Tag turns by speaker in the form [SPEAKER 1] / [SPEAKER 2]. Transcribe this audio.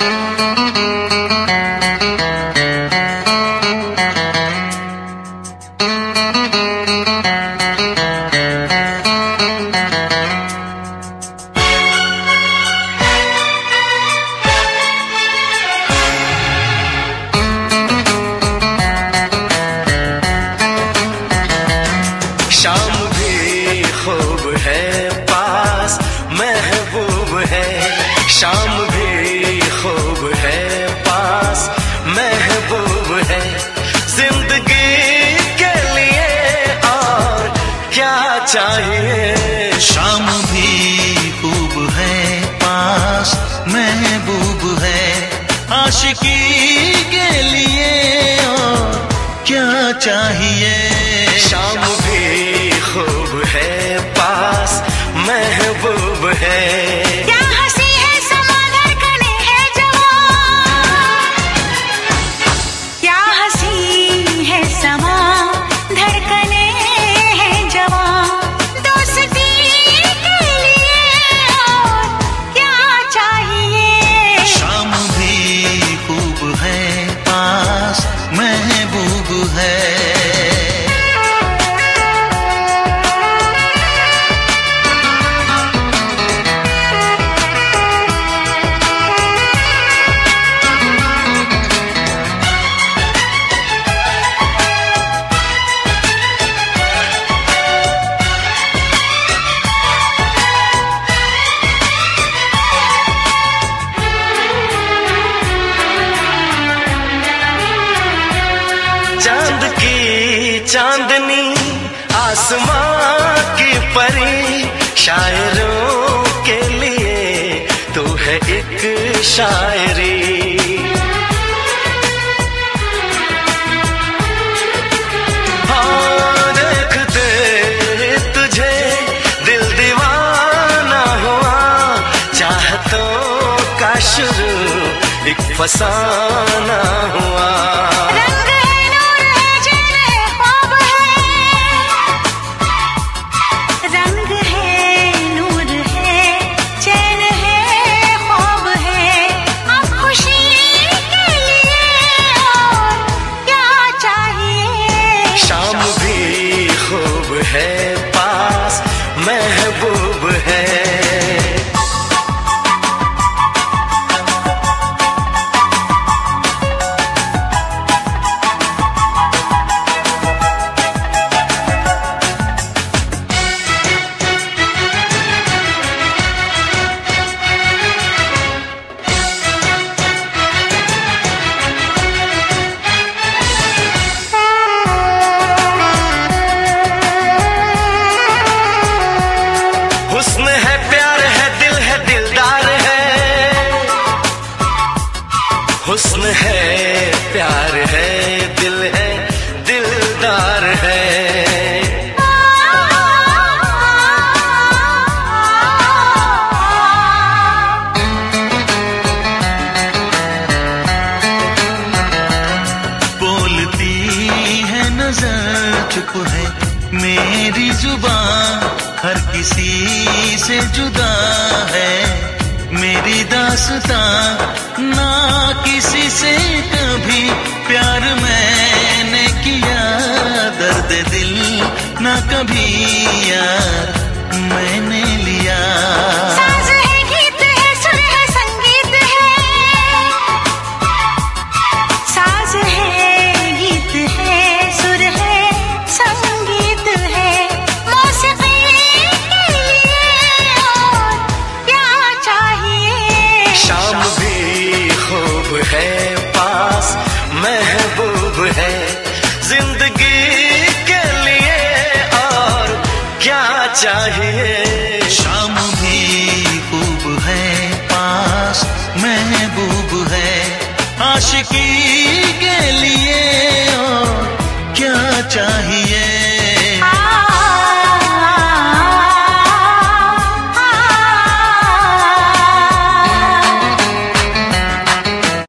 [SPEAKER 1] Thank you. चाहिए
[SPEAKER 2] शाम भी खूब है पास महबूब है। आशिकी के लिए और क्या चाहिए?
[SPEAKER 1] चांदनी आसमां की परी शायरों के लिए तू है एक शायरी। हाँ फसाना हुआ। है हुस्न है, प्यार है, दिल है, दिलदार है।
[SPEAKER 2] बोलती है नज़र, चुप है मेरी ज़ुबान, हर किसी से जुदा है। मेरी दासता किसी से कभी प्यार मैंने किया। दर्द दिल ना कभी यार मैंने लिया
[SPEAKER 1] चाहिए
[SPEAKER 2] शाम भी खूब है, पास महबूब है। आशिकी के लिए और क्या चाहिए?